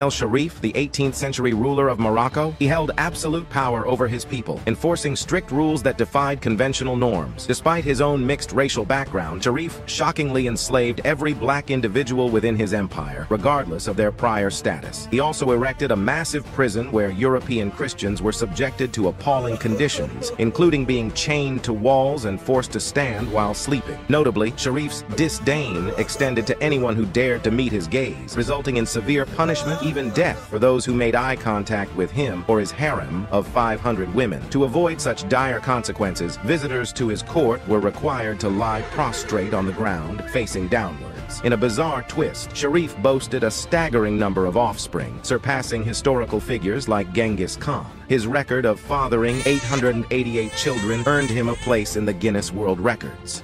El-Sharif, the 18th century ruler of Morocco, he held absolute power over his people, enforcing strict rules that defied conventional norms. Despite his own mixed racial background, Sharif shockingly enslaved every black individual within his empire, regardless of their prior status. He also erected a massive prison where European Christians were subjected to appalling conditions, including being chained to walls and forced to stand while sleeping. Notably, Sharif's disdain extended to anyone who dared to meet his gaze, resulting in severe punishment even death for those who made eye contact with him or his harem of 500 women. To avoid such dire consequences, visitors to his court were required to lie prostrate on the ground, facing downwards. In a bizarre twist, Sharif boasted a staggering number of offspring, surpassing historical figures like Genghis Khan. His record of fathering 888 children earned him a place in the Guinness World Records.